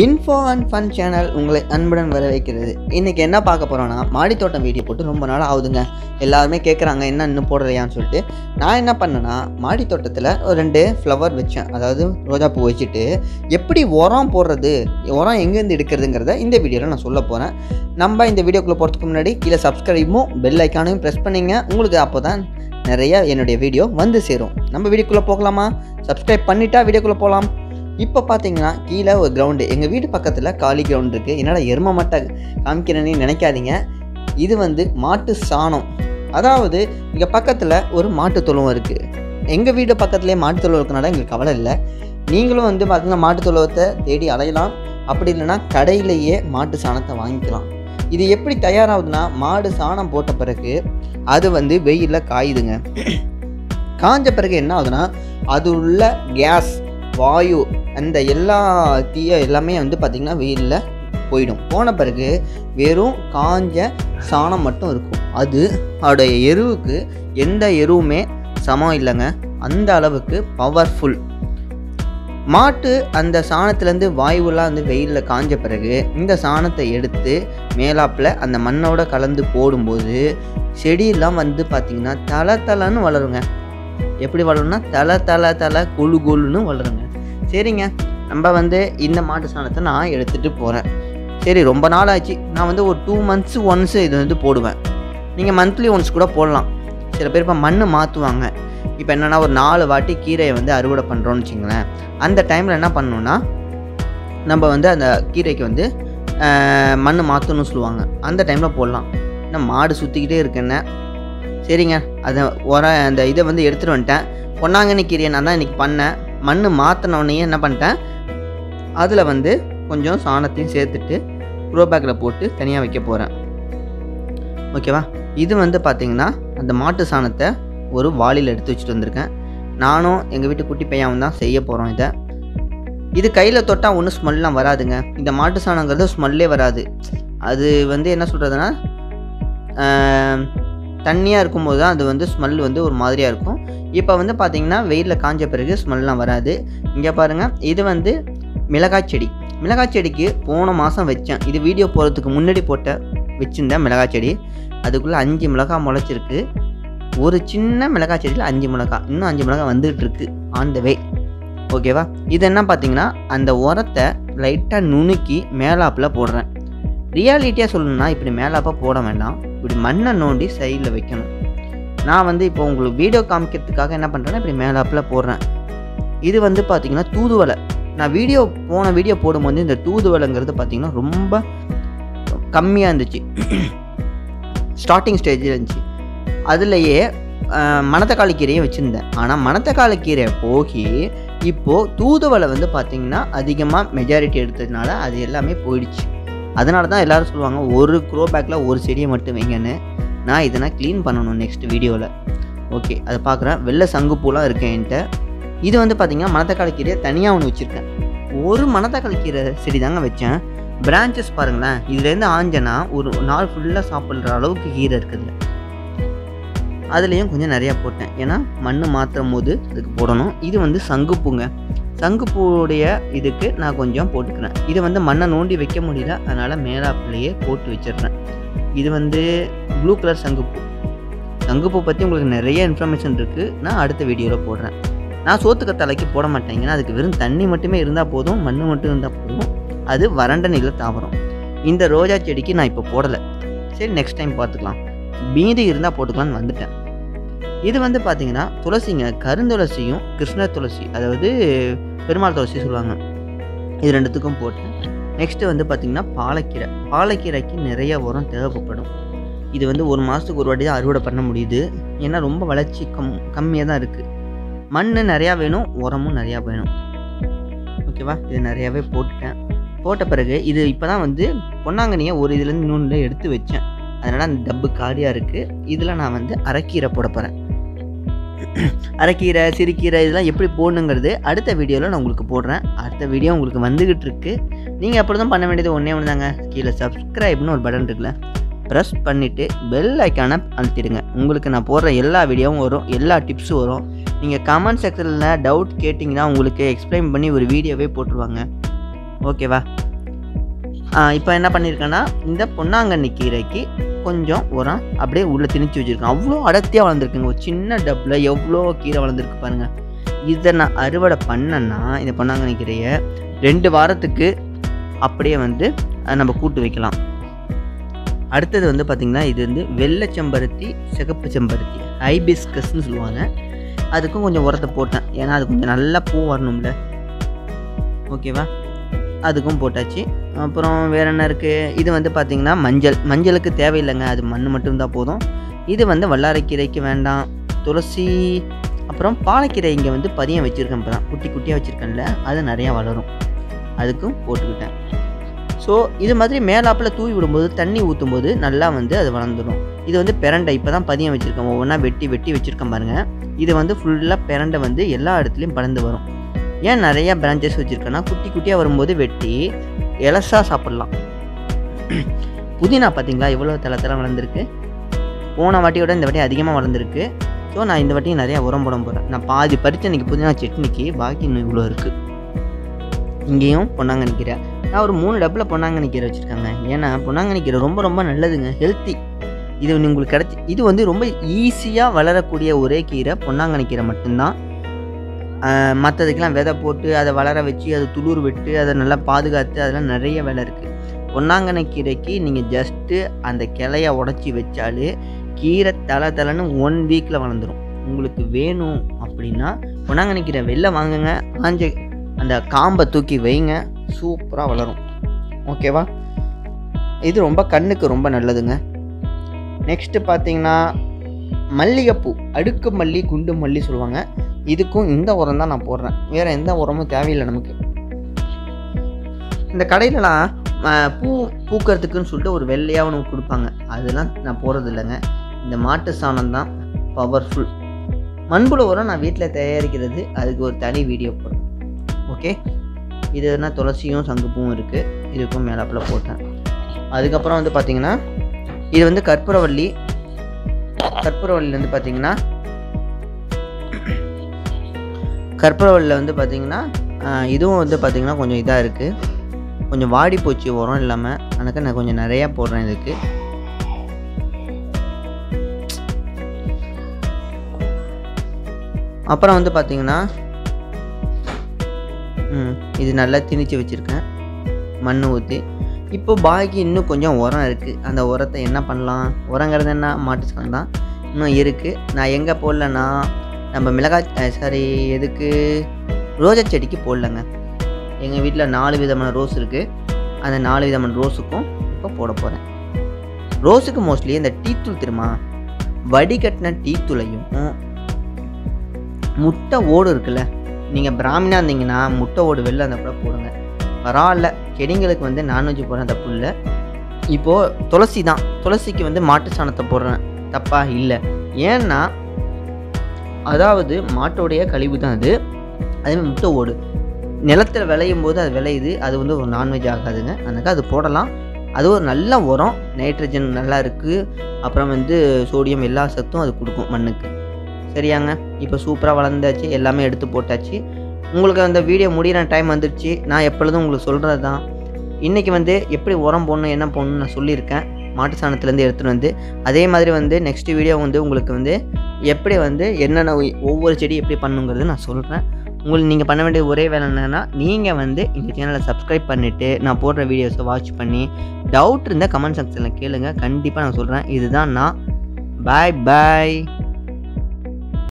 Info and fun channel உங்களை அன்புடன் வரவேற்கிறது. இன்றைக்கி என்ன பார்க்க போகிறோன்னா மாடித்தோட்டம் வீடியோ போட்டு ரொம்ப நாள் ஆகுதுங்க. எல்லாருமே கேட்குறாங்க என்ன இன்னும் போடுறியான்னு சொல்லிட்டு. நான் என்ன பண்ணேன்னா மாடித்தோட்டத்தில் ஒரு ரெண்டு ஃப்ளவர் வச்சேன். அதாவது ரோஜா பூ வச்சுட்டு எப்படி உரம் போடுறது உரம் எங்கேருந்து எடுக்கிறதுங்கிறத இந்த வீடியோவில் நான் சொல்ல போகிறேன் நம்ம இந்த வீடியோக்குள்ளே போகிறதுக்கு முன்னாடி கீழே சப்ஸ்கிரைபும் பெல் ஐக்கானையும் ப்ரெஸ் பண்ணிங்க. உங்களுக்கு அப்போ தான் நிறைய என்னுடைய வீடியோ வந்து சேரும். நம்ம வீடியோக்குள்ளே போகலாமா? சப்ஸ்கிரைப் பண்ணிட்டா வீடியோக்குள்ளே போகலாம். இப்போ பார்த்தீங்கன்னா கீழே ஒரு கிரவுண்டு எங்கள் வீட்டு பக்கத்தில் காலி கிரவுண்ட் இருக்குது என்னடா எரும மட்டை காமிக்கிறேன்னு நினைக்காதீங்க. இது வந்து மாட்டு சாணம். அதாவது இங்கே பக்கத்தில் ஒரு மாட்டு தொழுவம் இருக்குது எங்கள் வீடு பக்கத்துலேயே மாட்டு தொழுவம் இருக்கனால எங்களுக்கு கவலை இல்லை. நீங்களும் வந்து பார்த்தீங்கன்னா மாட்டு தொழுவத்தை தேடி அலையலாம். அப்படி இல்லைன்னா கடையிலேயே மாட்டு சாணத்தை வாங்கிக்கலாம். இது எப்படி தயாராகுதுன்னா மாடு சாணம் போட்ட பிறகு அது வந்து வெயிலில் காயுதுங்க. காஞ்ச பிறகு என்ன ஆகுதுன்னா அது உள்ள கேஸ் வாயு அந்த எல்லா தீய எல்லாமே வந்து பார்த்திங்கன்னா வெயிலில் போயிடும். போன பிறகு வெறும் காஞ்ச சாணம் மட்டும் இருக்கும். அது அதோடைய எருவுக்கு எந்த எருவுமே சமம் இல்லைங்க. அந்த அளவுக்கு பவர்ஃபுல் மாட்டு அந்த சாணத்துலேருந்து வாயுவெல்லாம் வந்து வெயிலில் காஞ்ச பிறகு இந்த சாணத்தை எடுத்து மேலாப்பில் அந்த மண்ணோட கலந்து போடும்போது செடியெல்லாம் வந்து பார்த்திங்கன்னா தலை தலைன்னு வளருங்க. எப்படி வளரும்னா தலை தலை தலை கொழு கொழுன்னு வளருங்க. சரிங்க. நம்ம வந்து இந்த மாட்டு சாணத்தை நான் எடுத்துகிட்டு போகிறேன் சரி ரொம்ப நாள் ஆச்சு. நான் வந்து ஒரு டூ மந்த்ஸ் ஒன்ஸ் இது வந்து போடுவேன். நீங்கள் மந்த்லி ஒன்ஸ் கூட போடலாம். சில பேர் இப்போ மண் மாற்றுவாங்க இப்போ என்னென்னா ஒரு நாலு வாட்டி கீரையை வந்து அறுவடை பண்ணுறோன்னு வச்சுங்களேன் அந்த டைமில் என்ன பண்ணணுன்னா நம்ம வந்து அந்த கீரைக்கு வந்து மண் மாற்றணும்னு சொல்லுவாங்க. அந்த டைமில் போடலாம். இன்னும் மாடு சுற்றிக்கிட்டே இருக்குன்னு. சரிங்க. அதை உர அந்த இதை வந்து எடுத்துகிட்டு வந்துட்டேன். பொன்னாங்கண்ணி கீரையை நான் தான் இன்றைக்கி பண்ணேன். மண் மாற்றினோடனே என்ன பண்ணிட்டேன்? அதில் வந்து கொஞ்சம் சாணத்தையும் சேர்த்துட்டு க்ரோ பேக்கில் போட்டு தனியாக வைக்க போகிறேன் ஓகேவா இது வந்து பார்த்திங்கன்னா அந்த மாட்டு சாணத்தை ஒரு வாளியில் எடுத்து வச்சுட்டு வந்திருக்கேன். நானும் எங்கள் வீட்டு குட்டி பையன் தான் செய்ய போகிறோம் இதை. இது கையில் தொட்டால் ஒன்றும் ஸ்மெல்லாம் வராதுங்க. இந்த மாட்டு சாணங்கிறது ஸ்மெல்லே வராது. அது வந்து என்ன சொல்கிறதுனா தண்ணியாக இருக்கும்போது தான் அது வந்து ஸ்மெல் வந்து ஒரு மாதிரியாக இருக்கும். இப்போ வந்து பார்த்திங்கன்னா வெயிலில் காஞ்ச பிறகு ஸ்மெல்லாம் வராது. இங்கே பாருங்கள் இது வந்து மிளகாய் செடி. மிளகாய் செடிக்கு போன மாதம் வச்சேன். இது வீடியோ போகிறதுக்கு முன்னாடி போட்ட வச்சுருந்தேன் மிளகாய் செடி. அதுக்குள்ளே அஞ்சு மிளகாய் முளைச்சிருக்கு. ஒரு சின்ன மிளகாய் செடியில் அஞ்சு மிளகாய். இன்னும் அஞ்சு மிளகாய் வந்துகிட்டு இருக்கு. On the way? ஓகேவா இது என்ன பார்த்தீங்கன்னா அந்த உரத்தை லைட்டாக நுணுக்கி மேலாப்பில் போடுறேன். ரியாலிட்டியாக சொல்லணும்னா இப்படி மேலாப்பாக போட வேண்டாம். இப்படி மண்ணை நோண்டி சைடில் வைக்கணும். நான் வந்து இப்போ உங்களுக்கு வீடியோ காமிக்கிறதுக்காக என்ன பண்ணுறேன்னா இப்படி மேலாப்பில் போடுறேன். இது வந்து பார்த்திங்கன்னா தூதுவலை நான் வீடியோ போன வீடியோ போடும்போது இந்த தூதுவலைங்கிறது பார்த்திங்கன்னா ரொம்ப கம்மியாக இருந்துச்சு. ஸ்டார்டிங் ஸ்டேஜில் இருந்துச்சு. அதுலேயே மணத்தக்காளி கீரையும் வச்சுருந்தேன். ஆனால் மணத்தக்காளி கீரை போகி இப்போது தூதுவலை வந்து பார்த்திங்கன்னா அதிகமாக மெஜாரிட்டி எடுத்ததுனால அது எல்லாமே போயிடுச்சு. அதனால தான் எல்லோரும் சொல்லுவாங்க ஒரு க்ரோ பேக்கில் ஒரு செடியை மட்டும் வைங்கன்னு. நான் இதெல்லாம் க்ளீன் பண்ணணும் நெக்ஸ்ட் வீடியோவில் ஓகே அதை பார்க்குறேன். வெள்ளை சங்குப்பூலாம் இருக்கேன் என்கிட்ட. இது வந்து பார்த்திங்கன்னா மணத்தக்காளி கீரையை தனியாக ஒன்று வச்சுருக்கேன். ஒரு மணத்தக்காளி கீரை செடி தாங்க வச்சேன். பிரான்ச்சஸ் பாருங்களேன். இதுலேருந்து ஆஞ்சனா ஒரு நாள் ஃபுல்லாக சாப்பிட்ற அளவுக்கு கீரை இருக்குது அதுலேயும் கொஞ்சம் நிறையா போட்டேன். ஏன்னா மண் மாற்றும் போது அதுக்கு போடணும். இது வந்து சங்குப்பூங்க சங்குப்பூடைய இதுக்கு நான் கொஞ்சம் போட்டுக்கிறேன். இது வந்து மண்ணை நோண்டி வைக்க முடியல. அதனால் மேலாப்பிலேயே போட்டு வச்சிடுறேன். இது வந்து ப்ளூ கலர் சங்குப்பூ. சங்குப்பூ பற்றி உங்களுக்கு நிறைய இன்ஃபர்மேஷன் இருக்குது நான் அடுத்த வீடியோவில் போடுறேன். நான் சோத்துக்க தலைக்கு போட மாட்டேன். ஏன்னா அதுக்கு வெறும் தண்ணி மட்டுமே இருந்தால் போதும் மண் மட்டும் இருந்தால் போதும். அது வறண்ட நிலையில் தாவரம். இந்த ரோஜா செடிக்கு நான் இப்போ போடலை. சரி நெக்ஸ்ட் டைம் பார்த்துக்கலாம். மீதி இருந்தால் போட்டுக்கலான்னு வந்துட்டேன். இது வந்து பார்த்தீங்கன்னா துளசிங்க கருந்துளசியும் கிருஷ்ண துளசி அதாவது பெருமாள் துளசி சொல்லுவாங்க. இது ரெண்டுத்துக்கும் போட்டேன். நெக்ஸ்ட்டு வந்து பார்த்திங்கன்னா பாலக்கீரை. பாலக்கீரைக்கு நிறைய உரம் தேவைப்படும். இது வந்து ஒரு மாதத்துக்கு ஒரு வாட்டி தான் அறுவடை பண்ண முடியுது. ஏன்னா ரொம்ப வளர்ச்சி கம் கம்மியாக தான் இருக்குது மண் நிறையா வேணும் உரமும் நிறையா வேணும். ஓகேவா இது நிறையாவே போட்டுட்டேன். போட்ட பிறகு இது இப்போ தான் வந்து பொன்னாங்கண்ணியை ஒரு இதுலேருந்து இன்னொன்று எடுத்து வச்சேன். அதனால் அந்த டப்பு காலியாக இருக்குது இதில் நான் வந்து அரைக்கீரை போட போகிறேன் அரைக்கீரை சிறுக்கீரை இதெல்லாம் எப்படி போடணுங்கிறது அடுத்த வீடியோவில் நான் உங்களுக்கு போடுறேன். அடுத்த வீடியோ உங்களுக்கு வந்துக்கிட்டு இருக்கு. நீங்கள் அப்படி தான் பண்ண வேண்டியது ஒன்றே ஒன்று தாங்க கீழே சப்ஸ்கிரைப்னு ஒரு பட்டன் இருக்குல்ல. ப்ரெஸ் பண்ணிவிட்டு பெல் ஐக்கானை அழுத்திடுங்க. உங்களுக்கு நான் போடுற எல்லா வீடியோவும் வரும். எல்லா டிப்ஸும் வரும். நீங்கள் கமெண்ட் செக்ஷனில் டவுட் கேட்டிங்கன்னா உங்களுக்கு எக்ஸ்பிளைன் பண்ணி ஒரு வீடியோவே போட்டுருவாங்க. ஓகேவா இப்போ என்ன பண்ணியிருக்கேன்னா இந்த பொன்னாங்கண்ணி கீரைக்கு கொஞ்சம் உரம் அப்படியே உள்ளே திணிச்சு வச்சுருக்கேன். அவ்வளோ அடர்த்தியாக வளர்ந்துருக்குங்க. ஒரு சின்ன டப்பில் எவ்வளோ கீரை வளர்ந்துருக்கு பாருங்கள் இதை நான் அறுவடை பண்ணேன்னா இந்த பொன்னாங்கண்ணி கீரையை ரெண்டு வாரத்துக்கு அப்படியே வந்து நம்ம கூட்டு வைக்கலாம். அடுத்தது வந்து பார்த்திங்கன்னா இது வந்து வெள்ளை செம்பருத்தி சிகப்பு செம்பருத்தி ஐபிஸ்கஸ்ன்னு சொல்லுவாங்க. அதுக்கும் கொஞ்சம் உரத்தை போட்டேன். ஏன்னா அது கொஞ்சம் நல்லா பூ வரணும்ல. ஓகேவா? அதுக்கும் போட்டாச்சு. அப்புறம் வேறு என்ன இருக்குது இது வந்து பார்த்திங்கன்னா மஞ்சள். மஞ்சளுக்கு தேவையில்லைங்க. அது மண் மட்டும்தான் போதும். இது வந்து வல்லாரைக்கீரைக்கு வேண்டாம். துளசி அப்புறம் பாலக்கீரை இங்கே வந்து பதியம் வச்சுருக்கேன் இப்போ தான் குட்டி குட்டியாக வச்சுருக்கேன்ல அது நிறையா வளரும். அதுக்கும் போட்டுக்கிட்டேன். ஸோ இது மாதிரி மேலாப்பில் தூவி விடும்போது தண்ணி ஊற்றும் போது நல்லா வந்து அது வளர்ந்துடும் இது வந்து பிரண்டை. இப்போ தான் பதியம் வச்சுருக்கேன். ஒவ்வொன்றா வெட்டி வெட்டி வச்சுருக்கேன் பாருங்கள் இது வந்து ஃபுல்லாக பிரண்டை வந்து எல்லா இடத்துலையும் பறந்து வரும். ஏன் நிறையா பிரான்ச்சஸ் வச்சுருக்கேன்னா குட்டி குட்டியாக வரும்போது வெட்டி எலசாக சாப்பிட்லாம். புதினா பார்த்தீங்களா இவ்வளோ தலை தலை வளர்ந்துருக்கு. போன வாட்டியோட இந்த வாட்டி அதிகமாக வளர்ந்துருக்கு. ஸோ நான் இந்த வாட்டி நிறையா உரம் போட போகிறேன் நான் பாதி பறிச்ச இன்றைக்கி புதினா சட்னிக்கு பாக்கி இன்னும் இவ்வளோ இருக்குது இங்கேயும் பொன்னாங்கண்ணி கீரை. நான் ஒரு மூணு டப்பில் பொன்னாங்கண்ணி கீரை வச்சுருக்காங்க. ஏன்னா பொன்னாங்கண்ணி கீரை ரொம்ப ரொம்ப நல்லதுங்க ஹெல்த்தி இது உங்களுக்கு கிடச்சி இது வந்து ரொம்ப ஈஸியாக வளரக்கூடிய ஒரே கீரை பொன்னாங்கண்ணி கீரை மட்டும்தான். மற்றதுக்கெல்லாம் விதை போட்டு அதை வளர வச்சு அதை துளிர் விட்டு அதை நல்லா பாதுகாத்து அதெல்லாம் நிறைய வேலை இருக்குது பொன்னாங்கண்ணி கீரைக்கு நீங்கள் ஜஸ்ட்டு அந்த கிளையை உடச்சி வச்சாலே கீரை தலை தலைன்னு ஒன் வீக்கில் வளர்ந்துடும் உங்களுக்கு வேணும் அப்படின்னா பொன்னாங்கண்ணி கீரை வெளில வாங்குங்க. ஆஞ்ச அந்த காம்பை தூக்கி வைங்க. சூப்பராக வளரும். ஓகேவா இது ரொம்ப கண்ணுக்கு ரொம்ப நல்லதுங்க. நெக்ஸ்ட்டு பார்த்தீங்கன்னா மல்லிகைப்பூ அடுக்கு மல்லி குண்டு மல்லி சொல்லுவாங்க. இதுக்கும் இந்த உரம் தான் நான் போடுறேன். வேறு எந்த உரமும் தேவையில்லை நமக்கு. இந்த கடையிலலாம் பூ பூக்கிறதுக்குன்னு சொல்லிட்டு ஒரு வெள்ளையாக ஒன்று கொடுப்பாங்க. அதெல்லாம் நான் போகிறது இல்லைங்க. இந்த மாட்டு சாணம் தான் பவர்ஃபுல் மண்புழு உரம் நான் வீட்டில் தயாரிக்கிறது. அதுக்கு ஒரு தனி வீடியோ போடுறேன். ஓகே இதுனா துளசியும் சங்குப்பூவும் இருக்குது இதுக்கும் மேலாப்பில் போட்டேன். அதுக்கப்புறம் வந்து பார்த்திங்கன்னா இது வந்து கற்பூரவள்ளி. கற்பூரவள்ளியில் வந்து பார்த்திங்கன்னா கற்பூரவள்ளியில் வந்து பார்த்திங்கன்னா இதுவும் வந்து பார்த்திங்கன்னா கொஞ்சம் இதாக இருக்குது கொஞ்சம் வாடி போச்சு உரம் இல்லாமல் அதுக்கு நான் கொஞ்சம் நிறையா போடுறேன் இதுக்கு. அப்புறம் வந்து பார்த்திங்கன்னா இது நல்லா திணிச்சு வச்சுருக்கேன். மண் ஊற்றி இப்போ பாக்கி இன்னும் கொஞ்சம் உரம் இருக்குது அந்த உரத்தை என்ன பண்ணலாம்? உரங்கிறது என்ன? மாட்டு சாணம் தான். இன்னும் இருக்குது நான் எங்கே போடலன்னா நம்ம மிளகாய் சாரி எதுக்கு? ரோஜா செடிக்கு போடலங்க. எங்கள் வீட்டில் நாலு விதமான ரோஸ் இருக்குது அந்த நாலு விதமான ரோஸுக்கும் இப்போ போட போகிறேன் ரோஸுக்கு மோஸ்ட்லி இந்த டீத்தூள் தெரியுமா? வடிகட்டின டீத்தூளையும் முட்டை ஓடு இருக்குல்ல நீங்கள் பிராமினாக இருந்தீங்கன்னா முட்டை ஓடு வெளில அந்த கூட போடுங்க. பரவாயில்ல செடிங்களுக்கு வந்து நான்வெஜ் போடுறேன் தப்பு இல்லை இப்போது துளசி தான் துளசிக்கு வந்து மாட்டு சாணத்தை போடுறேன். தப்பா? இல்லை. ஏன்னா அதாவது மாட்டோடைய கழிவு தான் அது. அதேமாதிரி முட்டை ஓடு. நிலத்தில் விளையும் போது அது விளையுது. அது வந்து ஒரு நான்வெஜ் ஆகாதுங்க. அதனால அது போடலாம். அது ஒரு நல்ல உரம். நைட்ரஜன் நல்லா இருக்குது அப்புறம் வந்து சோடியம் எல்லா சத்தும் அது கொடுக்கும் மண்ணுக்கு. சரியாங்க? இப்போ சூப்பராக வளர்ந்தாச்சு. எல்லாமே எடுத்து போட்டாச்சு. உங்களுக்கு அந்த வீடியோ முடிகிற டைம் வந்துடுச்சு நான் எப்பொழுதும் உங்களுக்கு சொல்கிறது தான். இன்றைக்கி வந்து எப்படி உரம் போடணும் என்ன போடணும்னு நான் சொல்லியிருக்கேன். மாட்டு சாணத்துலேருந்து எடுத்துகிட்டு வந்து அதே மாதிரி வந்து நெக்ஸ்ட் வீடியோ வந்து உங்களுக்கு வந்து எப்படி வந்து என்னென்ன ஒவ்வொரு செடி எப்படி பண்ணுங்கிறது நான் சொல்கிறேன் உங்களுக்கு நீங்கள் பண்ண வேண்டிய ஒரே வேலை என்னென்னா நீங்கள் வந்து இந்த சேனலை சப்ஸ்கிரைப் பண்ணிவிட்டு நான் போடுற வீடியோஸை வாட்ச் பண்ணி டவுட் இருந்தால் கமெண்ட் செக்ஷனில் கேளுங்கள் கண்டிப்பாக நான் சொல்கிறேன் இதுதான் நான். பாய் பாய்